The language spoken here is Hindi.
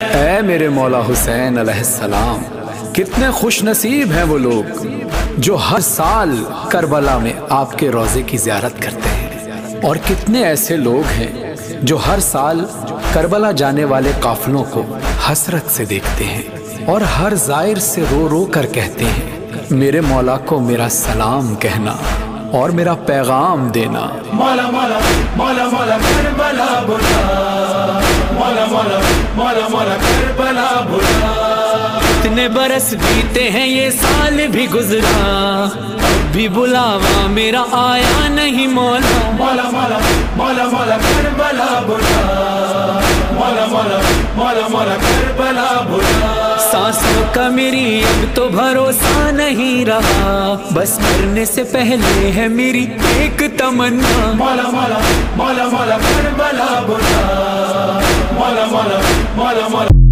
ऐ मेरे मौला हुसैन अलैहिस्सलाम। कितने खुश नसीब हैं वो लोग जो हर साल करबला में आपके रोज़े की जियारत करते हैं। और कितने ऐसे लोग हैं जो हर साल करबला जाने वाले काफिलों को हसरत से देखते हैं और हर जायर से रो रो कर कहते हैं, मेरे मौला को मेरा सलाम कहना और मेरा पैगाम देना। मौला मौला मौला मौला करबला बुला मौला मौला मौला करबला बुला इतने बरस बीते हैं ये साल भी गुजरा। अब भी बुलावा मेरा आया नहीं मौला। मौला मौला मौला मौला करबला बुला मौला मौला मौला मौला करबला बुला सांसों का मेरी अब तो भरोसा नहीं रहा। बस मरने से पहले है मेरी एक तमन्ना। मौला मौला मौला मौला करबला बुला मौला मौला मौला मौला